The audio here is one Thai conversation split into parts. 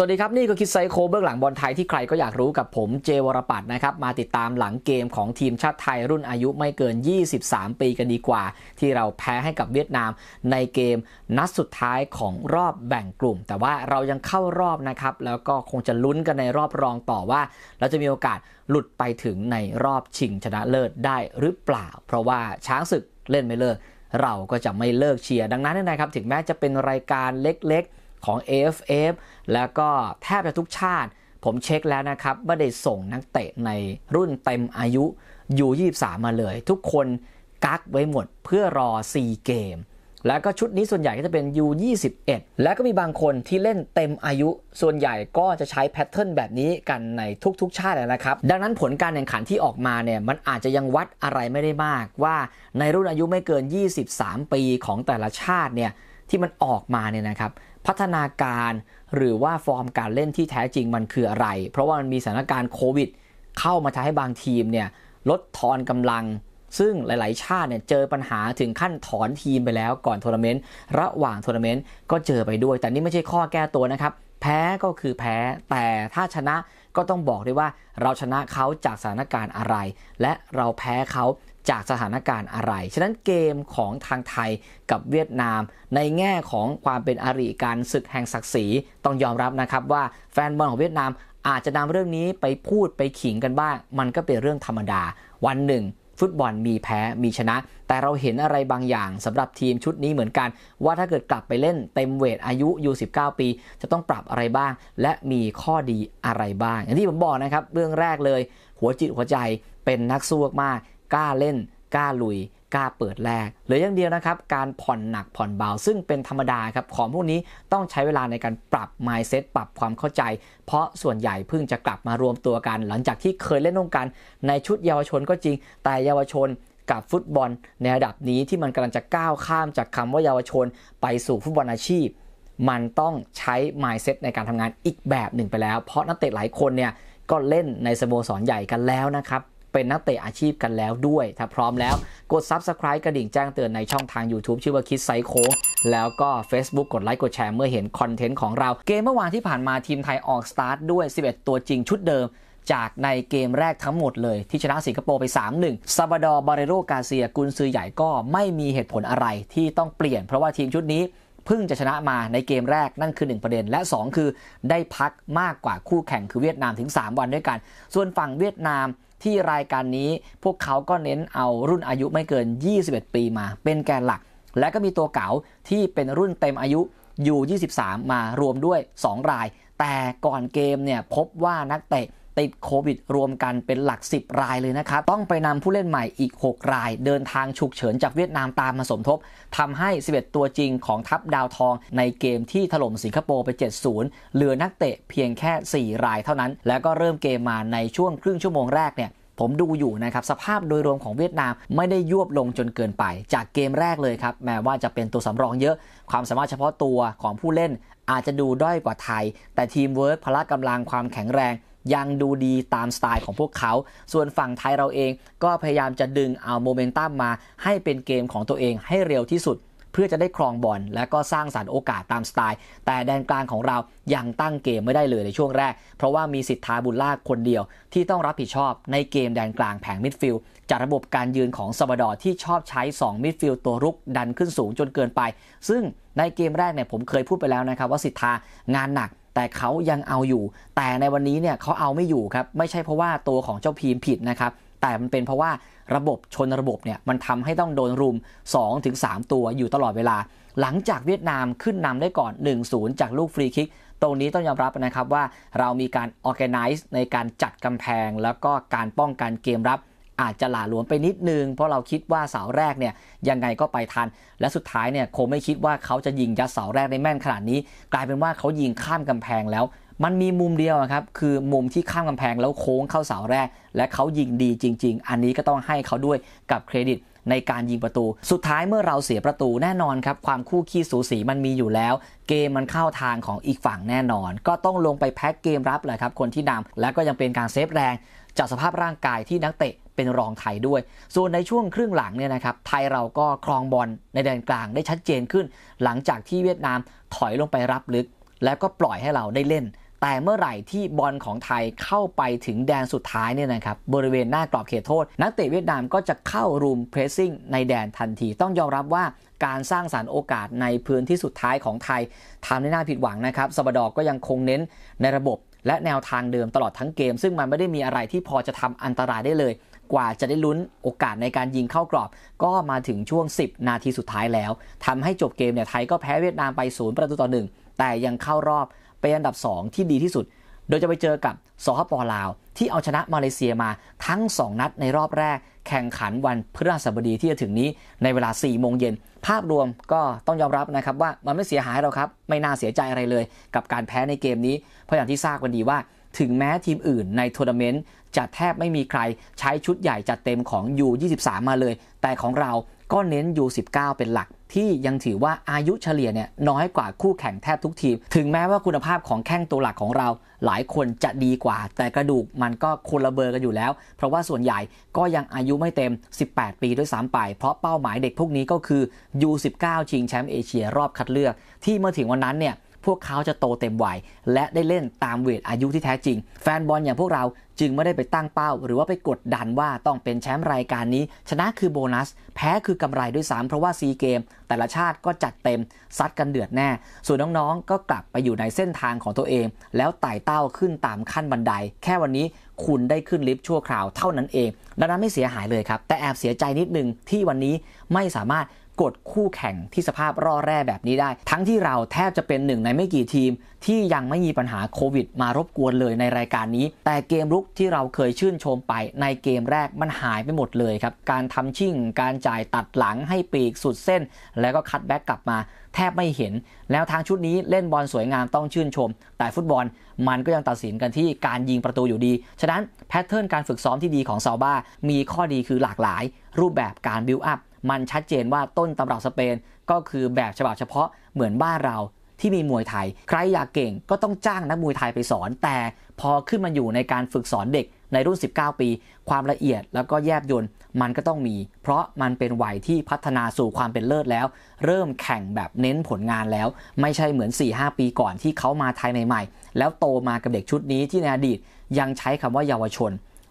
สวัสดีครับ นี่ก็คิดไซโคเบื้องหลังบอลไทยที่ใครก็อยากรู้กับผมเจวรปัตนะครับ มาติดตามหลังเกมของทีมชาติไทยรุ่นอายุไม่เกิน 23 ปีกันดีกว่า ที่เราแพ้ให้กับเวียดนามในเกมนัดสุดท้ายของรอบแบ่งกลุ่ม แต่ว่าเรายังเข้ารอบนะครับ แล้วก็คงจะลุ้นกันในรอบรองต่อว่า เราจะมีโอกาสหลุดไปถึงในรอบชิงชนะเลิศได้หรือเปล่า เพราะว่าช้างศึกเล่นไม่เลิกเราก็จะไม่เลิกเชียร์ดังนั้นนะครับถึงแม้จะเป็นรายการเล็กๆ ของ AFF แล้วก็แทบจะทุกชาติ ผมเช็คแล้วนะครับไม่ได้ส่งนักเตะในรุ่นเต็มอายุยู่23 มาเลย ทุกคนกักไว้หมดเพื่อรอ 4 เกม แล้วก็ชุดนี้ส่วนใหญ่ก็จะเป็น U21 แล้วก็มีบางคนที่เล่นเต็มอายุ ส่วนใหญ่ก็จะใช้แพทเทิร์นแบบนี้กันในทุกๆ ชาตินะครับ ดังนั้นผลการแข่งขันที่ออกมาเนี่ยมันอาจจะยังวัดอะไรไม่ได้มาก ว่าในรุ่นอายุไม่เกิน 23 ปีของแต่ละชาติเนี่ยที่มันออกมาเนี่ยนะครับ พัฒนาการหรือว่าฟอร์มการเล่นที่แท้จริงมันคืออะไร เพราะว่ามันมีสถานการณ์โควิด เข้ามาทำให้บางทีมเนี่ยลดทอนกำลัง ซึ่งหลาย ๆ ชาติเนี่ยเจอปัญหาถึงขั้นถอนทีมไปแล้วก่อนทัวร์นาเมนต์ระหว่างทัวร์นาเมนต์ก็เจอไปด้วย แต่นี่ไม่ใช่ข้อแก้ตัวนะครับ แพ้ก็คือแพ้ แต่ถ้าชนะก็ต้องบอกด้วยว่าเราชนะเขาจากสถานการณ์อะไร และเราแพ้เขา จากสถานการณ์อะไร ฉะนั้นเกมของทางไทยกับเวียดนาม ในแง่ของความเป็นอาริการศึกแห่งศักดิ์ศรีต้องยอมรับนะครับว่าแฟนบอลของเวียดนามอาจจะนำเรื่องนี้ไปพูดไปขิงกันบ้าง มันก็เป็นเรื่องธรรมดา วันหนึ่ง ฟุตบอลมีแพ้มีชนะ แต่เราเห็นอะไรบางอย่างสำหรับทีมชุดนี้เหมือนกัน ว่าถ้าเกิดกลับไปเล่นเต็มเวทอายุ U19 ปี จะต้องปรับอะไรบ้าง และมีข้อดีอะไรบ้าง อย่างที่ผมบอกนะครับเรื่องแรกเลย หัวจิตหัวใจเป็นนักสู้มาก กล้าเล่น กล้าลุย กล้าเปิดแรกหรืออย่างเดียวนะครับ การผ่อนหนักผ่อนเบา ซึ่งเป็นธรรมดาครับ ของพวกนี้ต้องใช้เวลาในการปรับ mindset ปรับความเข้าใจ เพราะส่วนใหญ่เพิ่งจะกลับมารวมตัวกัน หลังจากที่เคยเล่นร่วมกัน ในชุดเยาวชนก็จริง แต่เยาวชนกับฟุตบอลในระดับนี้ที่มันกำลังจะก้าวข้ามจากคำว่าเยาวชน ไปสู่ฟุตบอลอาชีพ มันต้องใช้ mindset ในการทำงานอีกแบบหนึ่งไปแล้ว เพราะนักเตะหลายคนเนี่ยก็เล่นในสโมสรใหญ่กันแล้วนะครับ เป็นนักเตะอาชีพกันแล้วด้วย ถ้าพร้อมแล้วกด Subscribe กระดิ่งแจ้งเตือนในช่องทาง YouTube ชื่อว่าคิดไซด์โค้งแล้วก็ Facebook กดไลค์กดแชร์เมื่อเห็นคอนเทนต์ของเรา เกมเมื่อวานที่ผ่านมาทีมไทยออกสตาร์ทด้วย 11 ตัวจริงชุดเดิมจากในเกมแรกทั้งหมดเลย ที่ชนะสิงคโปร์ไป 3-1 ซัลบาดอร์บาเลโร่ การ์เซียกุนซือใหญ่ก็ไม่มีเหตุผลอะไรที่ต้องเปลี่ยน เพราะว่าทีมชุดนี้เพิ่งจะชนะมาในเกมแรกนั่นคือ 1 ประเด็น และ 2 คือได้พักมากกว่าคู่แข่งคือเวียดนามถึง 3 วันด้วยกัน ส่วนฝั่งเวียดนาม ที่รายการนี้พวกเขาก็เน้นเอารุ่นอายุไม่เกิน 21 ปีมา เป็นแกนหลัก และก็มีตัวเก่าที่เป็นรุ่นเต็มอายุอยู่ 23 มารวมด้วย 2 ราย แต่ก่อนเกมเนี่ยพบว่านักเตะ ติดโควิดรวมกันเป็นหลัก 10 รายเลยนะครับ ต้องไปนำผู้เล่นใหม่อีก 6 ราย เดินทางฉุกเฉินจากเวียดนามตามมาสมทบทำให้ 11 ตัวจริงของทัพดาวทอง ในเกมที่ถล่มสิงคโปร์ไป 7-0 เหลือนักเตะเพียงแค่ 4 รายเท่านั้น แล้วก็เริ่มเกมมาในช่วงครึ่งชั่วโมงแรกเนี่ยผมดูอยู่นะครับ สภาพโดยรวมของเวียดนามไม่ได้ยวบลงจนเกินไป จากเกมแรกเลยครับ แม้ว่าจะเป็นตัวสำรองเยอะ ความสามารถเฉพาะตัวของผู้เล่นอาจจะดูด้อยกว่าไทย แต่ทีมเวิร์กพละกำลังความแข็งแรง ยังดูดีตามสไตล์ของพวกเขา ส่วนฝั่งไทยเราเองก็พยายามจะดึงเอาโมเมนตัมมาให้เป็นเกมของตัวเองให้เร็วที่สุด เพื่อจะได้ครองบอลและก็สร้างสารรค์โอกาสตามสไตล์ แต่แดนกลางของเรายังตั้งเกมไม่ได้เลยในช่วงแรก เพราะว่ามีสิทธาบุญลากคนเดียว ที่ต้องรับผิดชอบในเกมแดนกลางแผงมิดฟิลด์จากระบบการยืนของซาบดอที่ชอบใช้ 2 มิดฟิลด์ตัวรุกดันขึ้นสูงจนเกินไป ซึ่งในเกมแรกเนี่ยผมเคยพูดไปแล้วนะครับว่าสิทธางานหนัก แต่เขายังเอาอยู่ แต่ในวันนี้เนี่ยเขาเอาไม่อยู่ครับ ไม่ใช่เพราะว่าตัวของเจ้าพีมผิดนะครับ แต่มันเป็นเพราะว่าระบบชนระบบเนี่ยมันทำให้ต้องโดนรุม 2-3 ตัวอยู่ตลอดเวลา หลังจากเวียดนามขึ้นนำได้ก่อน 1-0 จากลูกฟรีคิก ตรงนี้ต้องยอมรับนะครับว่าเรามีการ organize ในการจัดกำแพง แล้วก็การป้องกันเกมรับ อาจจะหลาหลวมไปนิดนึง เพราะเราคิดว่าเสาแรกเนี่ยยังไงก็ไปทัน และสุดท้ายเนี่ยคงไม่คิดว่าเขาจะยิงยัดเสาแรกได้แม่นขนาดนี้ กลายเป็นว่าเขายิงข้ามกำแพงแล้ว มันมีมุมเดียวครับคือมุมที่ข้ามกำแพงแล้วโค้งเข้าเสาแรก และเขายิงดีจริง ๆ อันนี้ก็ต้องให้เขาด้วยกับเครดิตในการยิงประตู สุดท้ายเมื่อเราเสียประตูแน่นอนครับ ความคู่คี่สูสีมันมีอยู่แล้ว เกมมันเข้าทางของอีกฝั่งแน่นอน ก็ต้องลงไปแพ็กเกมรับแหละครับ คนที่นำและก็ยังเป็นการเซฟแรง จากสภาพร่างกายที่นักเตะเป็นรองไทยด้วย ส่วนในช่วงครึ่งหลังเนี่ยนะครับไทยเราก็ครองบอลในแดนกลางได้ชัดเจนขึ้น หลังจากที่เวียดนามถอยลงไปรับลึก แล้วก็ปล่อยให้เราได้เล่น แต่เมื่อไหร่ที่บอลของไทยเข้าไปถึงแดนสุดท้ายเนี่ยนะครับบริเวณหน้ากรอบเขตโทษ นักเตะเวียดนามก็จะเข้ารูมเพรสซิ่งในแดนทันที ต้องยอมรับว่าการสร้างสารรค์โอกาสในพื้นที่สุดท้ายของไทยทำได้น่าผิดหวังนะครับสบดอก็ยังคงเน้นในระบบ และแนวทางเดิมตลอดทั้งเกม ซึ่งมันไม่ได้มีอะไรที่พอจะทำอันตรายได้เลย กว่าจะได้ลุ้นโอกาสในการยิงเข้ากรอบ ก็มาถึงช่วง 10 นาทีสุดท้ายแล้วทำให้จบเกมเนี่ยไทยก็แพ้เวียดนามไป 0 ประตูต่อ 1 แต่ยังเข้ารอบเป็นอันดับ 2 ที่ดีที่สุด โดยจะไปเจอกับสหปลาว ที่เอาชนะมาเลเซียมาทั้ง 2 นัดในรอบแรก แข่งขันวันพฤหัสบดีที่จะถึงนี้ในเวลา 4 โมงเย็น ภาพรวมก็ต้องยอมรับนะครับว่ามันไม่เสียหายเราครับ ไม่น่าเสียใจอะไรเลย กับการแพ้ในเกมนี้ เพราะอย่างที่ทราบกันดีว่า ถึงแม้ทีมอื่นในทัวร์นาเมนต์จะแทบไม่มีใครใช้ชุดใหญ่จัดเต็มของ U23 มาเลย แต่ของเราก็เน้น U19 เป็นหลัก ที่ยังถือว่าอายุเฉลี่ยเนี่ยน้อยกว่าคู่แข่งแทบทุกทีม ถึงแม้ว่าคุณภาพของแข้งตัวหลักของเรา หลายคนจะดีกว่า แต่กระดูกมันก็คนละเบอร์กันอยู่แล้ว เพราะว่าส่วนใหญ่ก็ยังอายุไม่เต็ม 18 ปีด้วยซ้ำไป เพราะเป้าหมายเด็กพวกนี้ก็คือ U19 ชิงแชมป์เอเชียรอบคัดเลือก ที่เมื่อถึงวันนั้นเนี่ย วกเขาจะโตเต็มวัยและได้เล่นตามเวทอายุที่แท้จริง แฟนบอลอย่างพวกเราจึงไม่ได้ไปตั้งเป้า หรือว่าไปกดดันว่าต้องเป็นแชมป์รายการนี้ ชนะคือโบนัส แพ้คือกำไรด้วยซ้ำเพราะว่าซีเกม แต่ละชาติก็จัดเต็ม ซัดกันเดือดแน่ ส่วนน้องๆ ก็กลับไปอยู่ในเส้นทางของตัวเอง แล้วไต่เต้าขึ้นตามขั้นบันได แค่วันนี้คุณได้ขึ้นลิฟต์ชั่วคราวเท่านั้นเองดังนั้นไม่เสียหายเลยครับแต่แอบเสียใจนิดนึงที่วันนี้ไม่สามารถ กดคู่แข่งที่สภาพร่อแร่แบบนี้ได้ ทั้งที่เราแทบจะเป็นหนึ่งในไม่กี่ทีม ที่ยังไม่มีปัญหาโควิด มารบกวนเลยในรายการนี้ แต่เกมรุกที่เราเคยชื่นชมไปในเกมแรกมันหายไปหมดเลยครับ การทำชิ่ง การจ่ายตัดหลังให้ปีกสุดเส้น แล้วก็ cut back กลับมาแทบไม่เห็น แล้วทางชุดนี้เล่นบอลสวยงามต้องชื่นชม แต่ฟุตบอลมันก็ยังตัดสินกันที่การยิงประตูอยู่ดี ฉะนั้น pattern การฝึกซ้อมที่ดีของซัลบามีข้อดีคือหลากหลาย รูปแบบการบิวอัพ มันชัดเจนว่าต้นตำรับสเปนก็คือแบบฉบับเฉพาะเหมือนบ้านเราที่มีมวยไทย ใครอยากเก่งก็ต้องจ้างนักมวยไทยไปสอน แต่พอขึ้นมาอยู่ในการฝึกสอนเด็กในรุ่น 19 ปี ความละเอียดแล้วก็แยบยนต์มันก็ต้องมี เพราะมันเป็นวัยที่พัฒนาสู่ความเป็นเลิศแล้ว เริ่มแข่งแบบเน้นผลงานแล้ว ไม่ใช่เหมือน 4-5 ปีก่อนที่เขามาไทยใหม่ๆ แล้วโตมากับเด็กชุดนี้ที่ในอดีตยังใช้คำว่าเยาวชน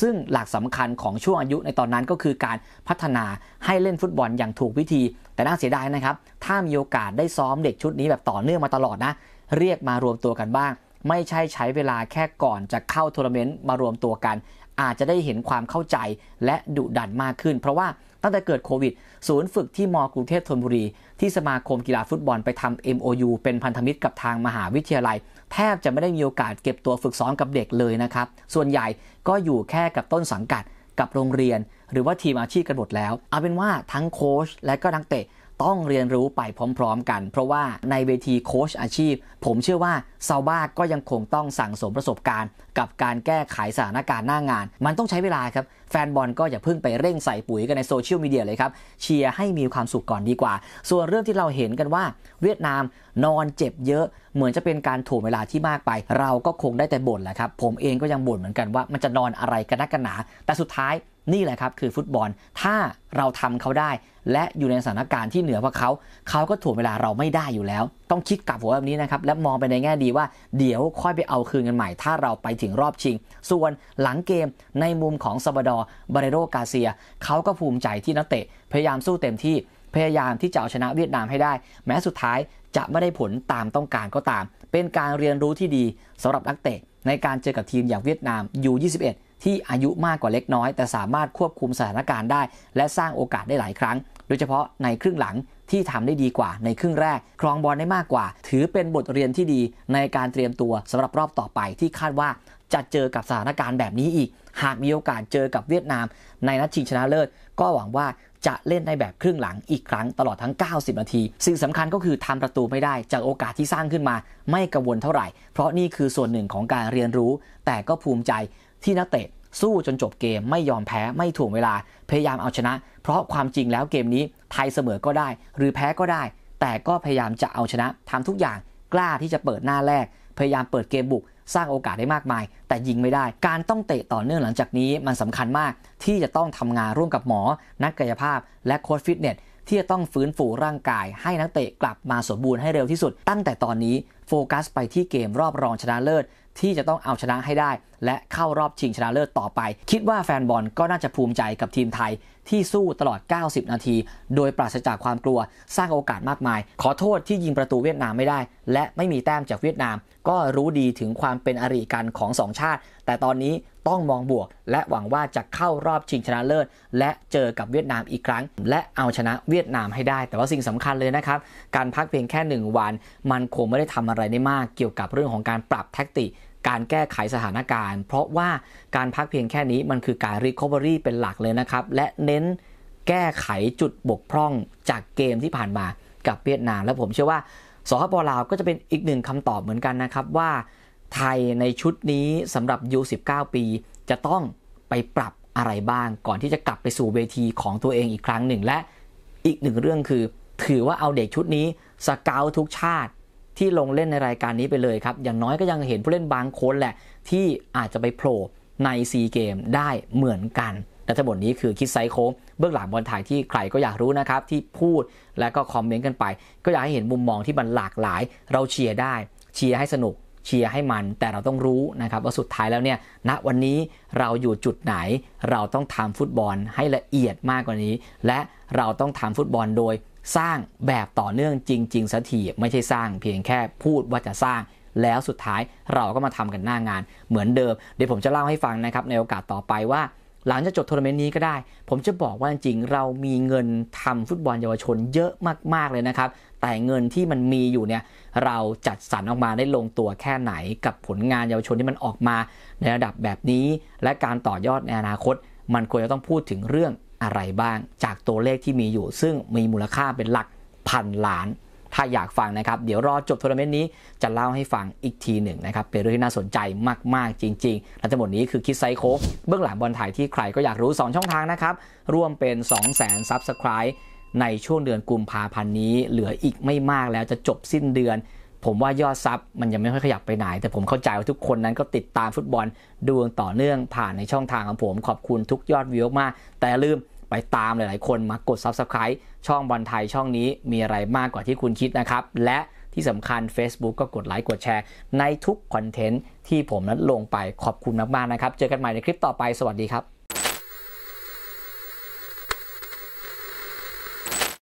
ซึ่งหลักสำคัญของช่วงอายุในตอนนั้นก็คือการพัฒนาให้เล่นฟุตบอลอย่างถูกวิธี แต่น่าเสียดายนะครับ ถ้ามีโอกาสได้ซ้อมเด็กชุดนี้แบบต่อเนื่องมาตลอดนะ เรียกมารวมตัวกันบ้าง ไม่ใช่ใช้เวลาแค่ก่อนจะเข้าทัวร์นาเมนต์มารวมตัวกัน อาจจะได้เห็นความเข้าใจและดุดันมากขึ้น เพราะว่าตั้งแต่เกิดโควิด ศูนย์ฝึกที่มกรุงเทพธนบุรี ที่สมาคมกีฬาฟุตบอลไปทำ MOU เป็นพันธมิตรกับทางมหาวิทยาลัย แทบจะไม่ได้มีโอกาสเก็บตัวฝึกซ้อมกับเด็กเลยนะครับ ส่วนใหญ่ก็อยู่แค่กับต้นสังกัดกับโรงเรียน หรือว่าทีมอาชีพกันหมดแล้ว เอาเป็นว่าทั้งโค้ชและก็นักเตะ ต้องเรียนรู้ไปพร้อมๆกัน เพราะว่าในเวทีโค้ชอาชีพ ผมเชื่อว่าซาบ้าก็ยังคงต้องสั่งสมประสบการณ์ กับการแก้ไขสถานการณ์หน้างาน มันต้องใช้เวลาครับ แฟนบอลก็อย่าเพิ่งไปเร่งใส่ปุ๋ยกันในโซเชียลมีเดียเลยครับ เชียร์ให้มีความสุขก่อนดีกว่า ส่วนเรื่องที่เราเห็นกันว่า เวียดนามนอนเจ็บเยอะ เหมือนจะเป็นการถ่วงเวลาที่มากไป เราก็คงได้แต่บ่นแหละครับผมเองก็ยังบ่นเหมือนกันว่ามันจะนอนอะไรกันนักกันหนา แต่สุดท้าย นี่แหละครับคือฟุตบอล ถ้าเราทำเขาได้ และอยู่ในสถานการณ์ที่เหนือกว่าเขา เขาก็ถ่วงเวลาเราไม่ได้อยู่แล้ว ต้องคิดกลับหัวแบบนี้นะครับ และมองไปในแง่ดีว่าเดี๋ยวค่อยไปเอาคืนกันใหม่ ถ้าเราไปถึงรอบชิง ส่วนหลังเกมในมุมของซาบดอร์บาเรโรกาเซีย เขาก็ภูมิใจที่นักเตะ พยายามสู้เต็มที่ พยายามที่จะเอาชนะเวียดนามให้ได้ แม้สุดท้ายจะไม่ได้ผลตามต้องการก็ตาม เป็นการเรียนรู้ที่ดีสำหรับนักเตะในการเจอกับทีมอย่างเวียดนาม U21 ที่อายุมากกว่าเล็กน้อย แต่สามารถควบคุมสถานการณ์ได้ และสร้างโอกาสได้หลายครั้ง โดยเฉพาะในครึ่งหลังที่ทำได้ดีกว่าในครึ่งแรก ครองบอลได้มากกว่า ถือเป็นบทเรียนที่ดีในการเตรียมตัวสำหรับรอบต่อไปที่คาดว่าจะเจอกับสถานการณ์แบบนี้อีก หากมีโอกาสเจอกับเวียดนาม ในนัดชิงชนะเลิศ ก็หวังว่าจะเล่นในแบบครึ่งหลังอีกครั้งตลอดทั้ง 90 นาที สิ่งสำคัญก็คือทำประตูไม่ได้จากโอกาสที่สร้างขึ้นมา ไม่กังวลเท่าไหร่ เพราะนี่คือส่วนหนึ่งของการเรียนรู้ แต่ก็ภูมิใจ ที่นักเตะสู้จนจบเกมไม่ยอมแพ้ไม่ถ่วงเวลาพยายามเอาชนะ เพราะความจริงแล้วเกมนี้ไทยเสมอก็ได้ หรือแพ้ก็ได้ แต่ก็พยายามจะเอาชนะทำทุกอย่างกล้าที่จะเปิดหน้าแรก พยายามเปิดเกมบุก สร้างโอกาสได้มากมาย แต่ยิงไม่ได้ การต้องเตะต่อเนื่องหลังจากนี้มันสำคัญมาก ที่จะต้องทำงานร่วมกับหมอ นักกายภาพ และโค้ชฟิตเนสที่จะต้องฟื้นฟูร่างกาย ให้นักเตะกลับมาสมบูรณ์ให้เร็วที่สุด ตั้งแต่ตอนนี้โฟกัสไปที่เกมรอบรองชนะเลิศ ที่จะต้องเอาชนะให้ได้ และเข้ารอบชิงชนะเลิศต่อไป คิดว่าแฟนบอลก็น่าจะภูมิใจกับทีมไทยที่สู้ตลอด 90 นาที โดยปราศจากความกลัว สร้างโอกาสมากมาย ขอโทษที่ยิงประตูเวียดนามไม่ได้ และไม่มีแต้มจากเวียดนาม ก็รู้ดีถึงความเป็นอริกันของสองชาติ แต่ตอนนี้ต้องมองบวก และหวังว่าจะเข้ารอบชิงชนะเลิศ และเจอกับเวียดนามอีกครั้ง และเอาชนะเวียดนามให้ได้ แต่ว่าสิ่งสำคัญเลยนะครับ การพักเพียงแค่ 1 วัน มันคงไม่ได้ทำอะไรได้มากเกี่ยวกับเรื่องของการปรับแท็กติก การแก้ไขสถานการณ์ เพราะว่าการพักเพียงแค่นี้มันคือการ recovery เป็นหลักเลยนะครับ และเน้นแก้ไขจุดบกพร่องจากเกมที่ผ่านมากับเวียดนาม และผมเชื่อว่าสหปลาวก็จะเป็นอีกหนึ่งคำตอบเหมือนกันนะครับว่าไทยในชุดนี้สำหรับ U19 ปี จะต้องไปปรับอะไรบ้าง ก่อนที่จะกลับไปสู่เวทีของตัวเองอีกครั้งหนึ่ง และอีกหนึ่งเรื่องคือ ถือว่าเอาเด็กชุดนี้สเกลทุกชาติ ที่ลงเล่นในรายการนี้ไปเลยครับ อย่างน้อยก็ยังเห็นผู้เล่นบางคนแหละ ที่อาจจะไปโผล่ในซีเกมได้เหมือนกันและทั้งหมดนี้คือคิดไซโค้งเบื้องหลังบอลถ่ายที่ใครก็อยากรู้นะครับ ที่พูดและก็คอมเมนต์กันไป ก็อยากให้เห็นมุมมองที่มันหลากหลาย เราเชียร์ได้เชียร์ให้สนุกเชียร์ให้มัน แต่เราต้องรู้นะครับว่าสุดท้ายแล้วเนี่ยณวันนี้เราอยู่จุดไหน เราต้องทำฟุตบอลให้ละเอียดมากกว่านี้ และเราต้องทำฟุตบอลโดย สร้างแบบต่อเนื่องจริงๆสักทีไม่ใช่สร้างเพียงแค่พูดว่าจะสร้างแล้วสุดท้ายเราก็มาทำกันหน้างานเหมือนเดิม เดี๋ยวผมจะเล่าให้ฟังนะครับในโอกาสต่อไปว่า หลังจากจบทัวร์นาเมนต์นี้ก็ได้ ผมจะบอกว่าจริงเรามีเงินทำฟุตบอลเยาวชนเยอะมากๆเลยนะครับ แต่เงินที่มันมีอยู่เนี่ยเราจัดสรรออกมาได้ลงตัวแค่ไหนกับผลงานเยาวชนที่มันออกมาในระดับแบบนี้ และการต่อยอดในอนาคต มันควรจะต้องพูดถึงเรื่อง อะไรบ้างจากตัวเลขที่มีอยู่ ซึ่งมีมูลค่าเป็นหลักพันล้าน ถ้าอยากฟังนะครับ เดี๋ยวรอจบทัวร์นาเมนต์นี้จะเล่าให้ฟังอีกทีหนึ่งนะครับ เป็นเรื่องที่น่าสนใจมาก ๆ จริง ๆ และทั้งหมดนี้คือคิดไซโคเบื้องหลังบอลถ่ายที่ใครก็อยากรู้ 2 ช่องทางนะครับ ร่วมเป็น 2 0 0 0 0 0 Subscribe ในช่วงเดือนกุมภาพันธ์นี้ เหลืออีกไม่มากแล้วจะจบสิ้นเดือน ผมว่ายอดซับมันยังไม่ค่อยขยับไปไหน แต่ผมเข้าใจว่าทุกคนนั้นก็ติดตามฟุตบอลดูต่อเนื่องผ่านในช่องทางของผมขอบคุณทุกยอดวิวมาก แต่ลืมไปตามหลาย ๆ คนมากด Subscribe ช่องบอลไทยช่องนี้มีอะไรมากกว่าที่คุณคิดนะครับ และที่สำคัญ Facebook ก็กดไลค์กดแชร์ ในทุกคอนเทนต์ที่ผมนั้นลงไปขอบคุณมาก ๆ นะครับ เจอกันใหม่ในคลิปต่อไปสวัสดีครับ